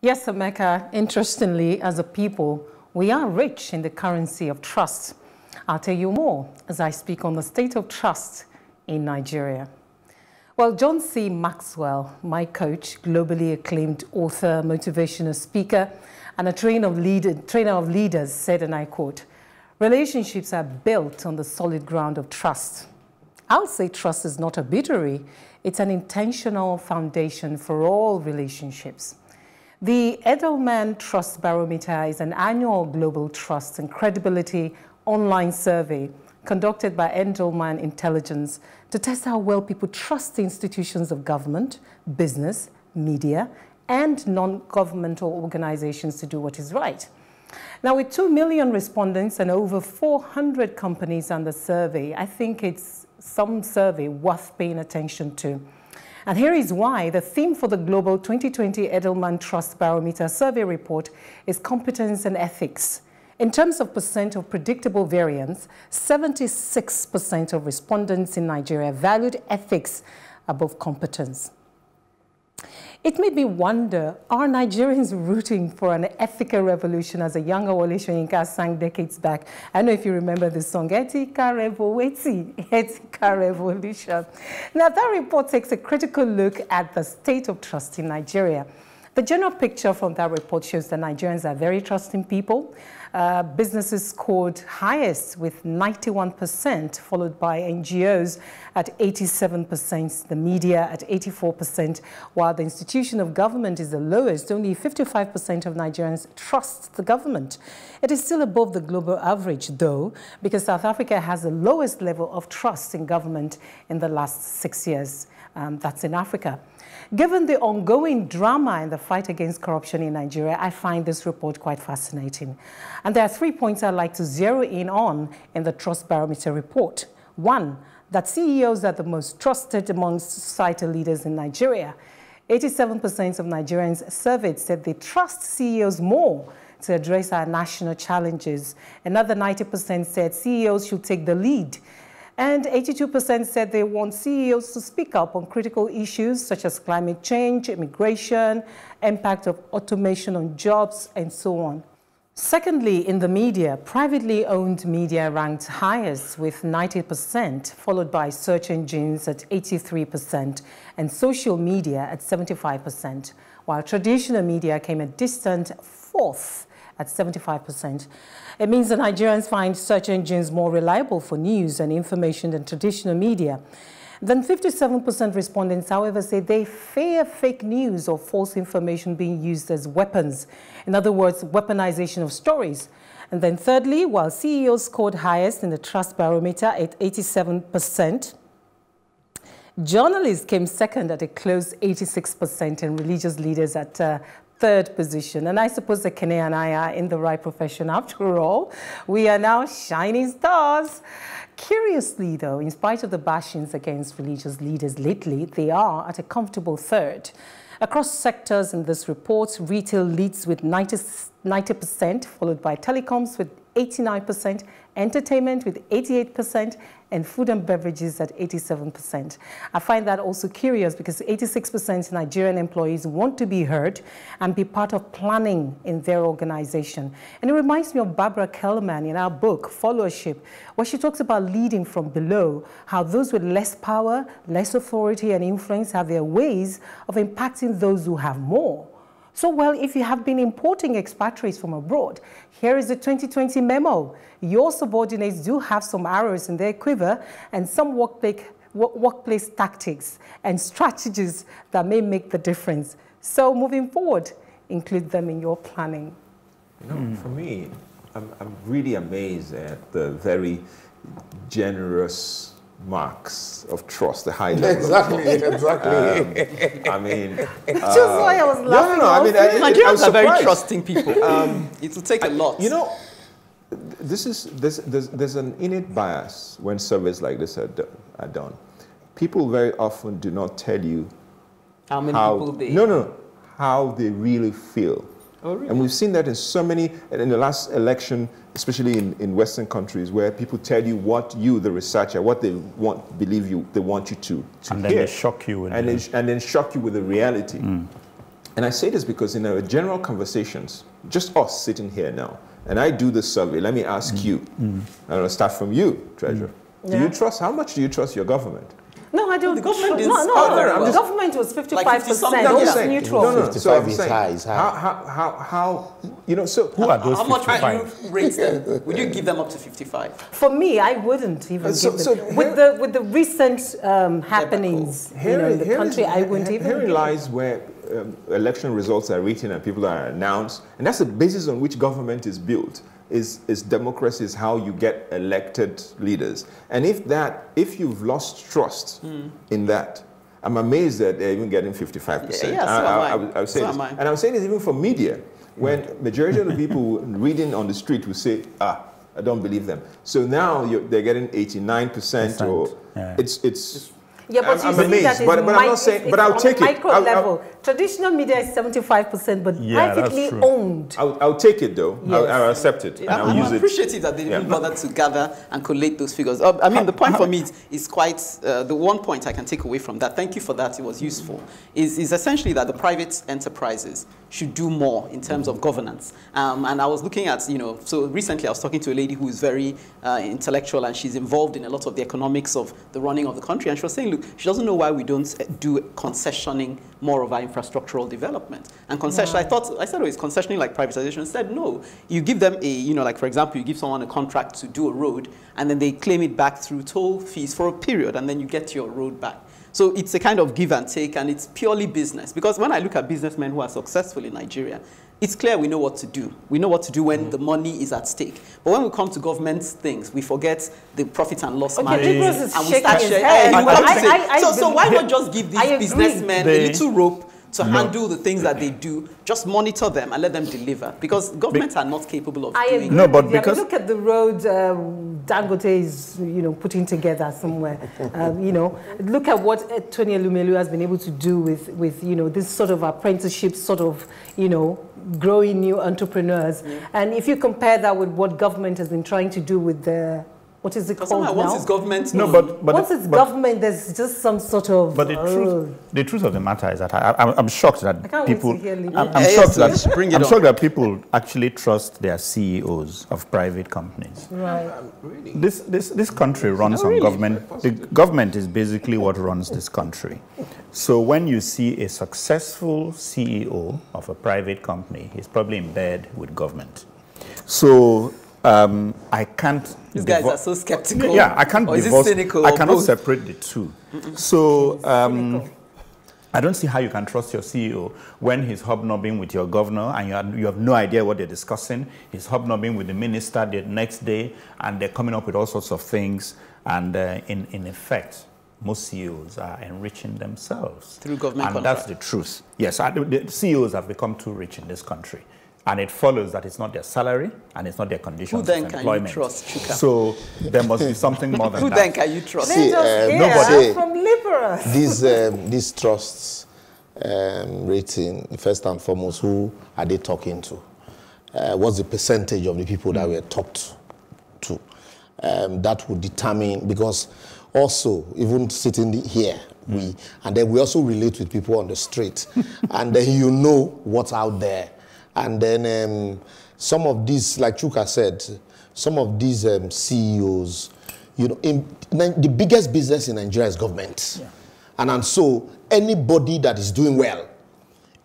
Yes, Emeka, interestingly, as a people, we are rich in the currency of trust. I'll tell you more as I speak on the state of trust in Nigeria. Well, John C. Maxwell, my coach, globally acclaimed author, motivational speaker, and a trainer of, lead, trainer of leaders, said, and I quote, relationships are built on the solid ground of trust. I'll say trust is not a bittery, it's an intentional foundation for all relationships. The Edelman Trust Barometer is an annual global trust and credibility online survey conducted by Edelman Intelligence to test how well people trust the institutions of government, business, media, and non-governmental organizations to do what is right. Now, with 2 million respondents and over 400 companies on the survey, I think it's some survey worth paying attention to. And here is why. The theme for the Global 2020 Edelman Trust Barometer Survey Report is competence and ethics. In terms of percent of predictable variance, 76% of respondents in Nigeria valued ethics above competence. It made me wonder, are Nigerians rooting for an ethical revolution as a younger Wole Soyinka sang decades back? I know if you remember the song, Etika Revolution, Etika Revolution. Now that report takes a critical look at the state of trust in Nigeria. The general picture from that report shows that Nigerians are very trusting people. Uh, businesses scored highest with 91%, followed by NGOs at 87%, the media at 84%, while the institution of government is the lowest. Only 55% of Nigerians trust the government. It is still above the global average, though, because South Africa has the lowest level of trust in government in the last six years. Um, that's in Africa. Given the ongoing drama in the fight against corruption in Nigeria, I find this report quite fascinating. And there are three points I'd like to zero in on in the Trust Barometer report. One, that CEOs are the most trusted amongst societal leaders in Nigeria. 87% of Nigerians surveyed said they trust CEOs more to address our national challenges. Another 90% said CEOs should take the lead and 82% said they want CEOs to speak up on critical issues such as climate change, immigration, impact of automation on jobs, and so on. Secondly, in the media, privately owned media ranked highest with 90%, followed by search engines at 83% and social media at 75%, while traditional media came a distant fourth at 75%. It means that Nigerians find search engines more reliable for news and information than traditional media. Then 57% respondents, however, say they fear fake news or false information being used as weapons. In other words, weaponization of stories. And then thirdly, while CEOs scored highest in the trust barometer at 87%, journalists came second at a close 86% and religious leaders at uh, third position. And I suppose that Kene and I are in the right profession after all. We are now shining stars. Curiously, though, in spite of the bashings against religious leaders lately, they are at a comfortable third. Across sectors in this report, retail leads with 90, 90%, followed by telecoms with 89%, entertainment with 88%, and food and beverages at 87%. I find that also curious because 86% Nigerian employees want to be heard and be part of planning in their organization. And it reminds me of Barbara Kellerman in our book, Followership, where she talks about leading from below, how those with less power, less authority and influence have their ways of impacting those who have more. So, well, if you have been importing expatriates from abroad, here is the 2020 memo. Your subordinates do have some arrows in their quiver and some workplace, workplace tactics and strategies that may make the difference. So, moving forward, include them in your planning. You know, mm. for me, I'm, I'm really amazed at the very generous marks of trust, the high level. Exactly, exactly. Um, I mean, uh, just why I was laughing. No, no, no. I mean, I, Nigerians are very trusting people. Um, it will take a lot. You know, this is this, there's, there's an innate bias when surveys like this are, do, are done. People very often do not tell you how many how, people they no no how they really feel. Oh, really? And we've seen that in so many in the last election especially in, in Western countries where people tell you what you, the researcher, what they want, believe you, they want you to, to and then they shock you. And, then, and then shock you with the reality. Mm. And I say this because in our general conversations, just us sitting here now, and I do this survey, let me ask Mm. you, and I'll start from you, Treasurer. Do Yeah. you trust, how much do you trust your government? No, I don't. the government no, is no, not no. very the government was 55 50 something, percent. I'm It neutral. No, no, no. 55 So I'm is saying, high, is high. How, how, how, how, you know, so Who are those How much would you rate them? Would you give them up to 55? For me, I wouldn't even Uh, so- give so them. here- with the with the recent um, happenings, you know, in the here country, is- I wouldn't here- even. Herein give them. lies where um, election results are written and people are announced, and that's the basis on which government is built. Is, is democracy is how you get elected leaders, and if that if you've lost trust Hmm. in that, I'm amazed that they're even getting 55 percent. Yeah, yeah, so am I. would- I would say So this. and I'm saying this even for media, when majority of the people reading on the street will say, ah. I don't believe them. So now you're, they're getting 89 percent, or Yeah. it's it's Yeah, but I'm- you I'm see amazed, that is but- but I'm not saying- it's- but I'll take on it. a micro I'll- I'll- level. Traditional media is 75 percent, but Yeah, privately owned. I'll, I'll take it though. I'll, Yes. I'll accept it. and I'm, I'll I'm use it. appreciative that they didn't Yeah. bother to gather and collate those figures. Uh, I mean, the point for me is, is quite, uh, the one point I can take away from that, thank you for that, it was useful, is, is essentially that the private enterprises should do more in terms of governance. Um, and I was looking at, you know, so recently I was talking to a lady who is very uh, intellectual and she's involved in a lot of the economics of the running of the country. And she was saying, she doesn't know why we don't uh, do concessioning more of our infrastructural development. And concession, I thought, I said, oh, it's concessioning like privatization. Instead, no. You give them a, you know, like for example, you give someone a contract to do a road and then they claim it back through toll fees for a period and then you get your road back. So it's a kind of give and take and it's purely business. Because when I look at businessmen who are successful in Nigeria, it's clear we know what to do. We know what to do when mm-hmm. the money is at stake. But when we come to government things, we forget the profit and loss Okay, margin. Is and we start his sharing. head. I- come to I- say- I- I so, so why not just give these businessmen a little rope to No. handle the things that they do, just monitor them and let them deliver. Because governments are not capable of I doing agree. No, but with you. I mean, because- look at the road um, Dangote is, you know, putting together somewhere. um, you know, look at what uh, Tony Elumelu has been able to do with, with, you know, this sort of apprenticeship, sort of, you know, growing new entrepreneurs. And if you compare that with what government has been trying to do with the, what is it Because called somehow now? once it's government No, money, but but Once it's but, government, there's just some sort of. but the uh, truth the truth of the matter is that I, I'm, I'm shocked that I can't wait to people hear Libya. I'm, I'm Yeah, shocked yes, that bring it I'm on. shocked that people actually trust their CEOs of private companies. right. This, this, this country runs Oh, on government. The government is basically what runs this country. So when you see a successful CEO of a private company, he's probably in bed with government. So um, I can't. these guys are so skeptical. Yeah, I can't Or is it divorce. cynical I cannot both? separate the two. So. Um, I don't see how you can trust your CEO when he's hobnobbing with your governor and you have, you have no idea what they're discussing. He's hobnobbing with the minister the next day and they're coming up with all sorts of things. And uh, in, in effect, most CEOs are enriching themselves. Through government And that's the truth. Yes, I- the CEOs have become too rich in this country. And it follows that it's not their salary and it's not their conditions Who then of can you trust, Chuka? So there must be something more than Who that. Who then can you trust? See, uh, hear nobody- from Liberals. these um, these trusts um, rating first and foremost who are they talking to uh, what's the percentage of the people that were talked to um, that would determine because also even sitting here we and then we also relate with people on the street and then you know what's out there and then um, some of these like chuka said some of these um, ceos you know in, the biggest business in nigeria is government and, and so anybody that is doing well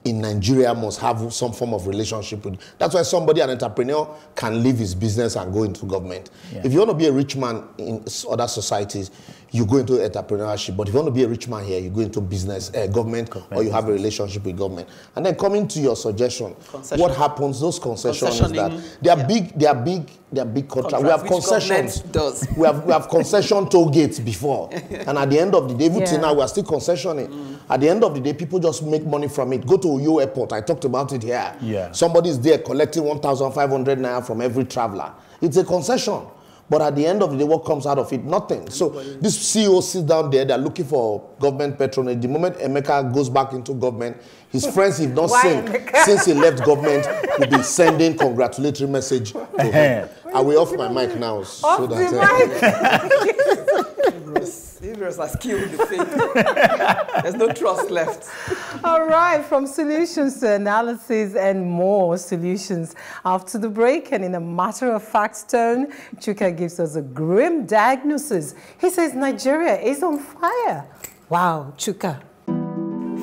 in Nigeria must have some form of relationship with. That's why somebody, an entrepreneur, can leave his business and go into government. If you want to be a rich man in other societies, you go into entrepreneurship. But if you want to be a rich man here, you go into business, uh, government, or you have a relationship with government. And then coming to your suggestion, Concession. what happens? Those concessions that they are yeah. big. They are big. They are big contracts. We have concessions. does. We have we have concession toll gates before, and at the end of the day, even till Yeah. now, we are still concessioning. At the end of the day, people just make money from it. Go to Uyo Airport. I talked about it here. Yeah. Somebody's there collecting 1,500 naira from every traveler. It's a concession. But at the end of the day, what comes out of it? Nothing. So this CEO sits down there, they're looking for government patronage. The moment Emeka goes back into government, his friends, if not seen, since he left government, will be sending congratulatory message to him. I will off my mic now. So Off that, the uh, mic. Ibros. Ibros has killed the faith. There's no trust left. All right, from solutions to analysis and more solutions. After the break, and in a matter of fact tone, Chuka gives us a grim diagnosis. He says Nigeria is on fire. Wow, Chuka.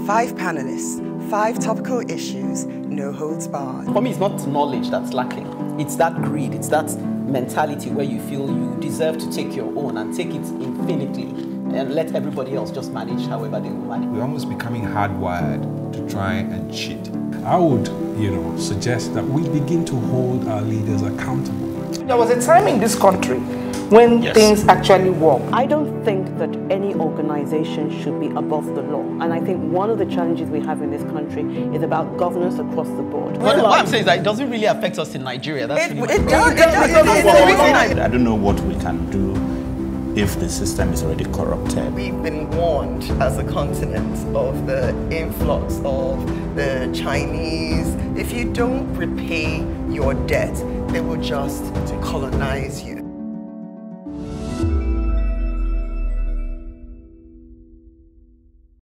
Five panelists, five topical issues, no holds barred. For me, it's not knowledge that's lacking. It's that greed. It's that mentality where you feel you deserve to take your own and take it infinitely and let everybody else just manage however they will manage. We're almost becoming hardwired to try and cheat. I would, you know, suggest that we begin to hold our leaders accountable. There was a time in this country when Yes. things actually work. I don't think that any organization should be above the law. And I think one of the challenges we have in this country is about governance across the board. But what I'm saying is that it doesn't really affect us in Nigeria. That's It, really it does, it does, it does. The I- I don't know what we can do if the system is already corrupted. We've been warned as a continent of the influx of the Chinese. If you don't repay your debt, they will just colonize you.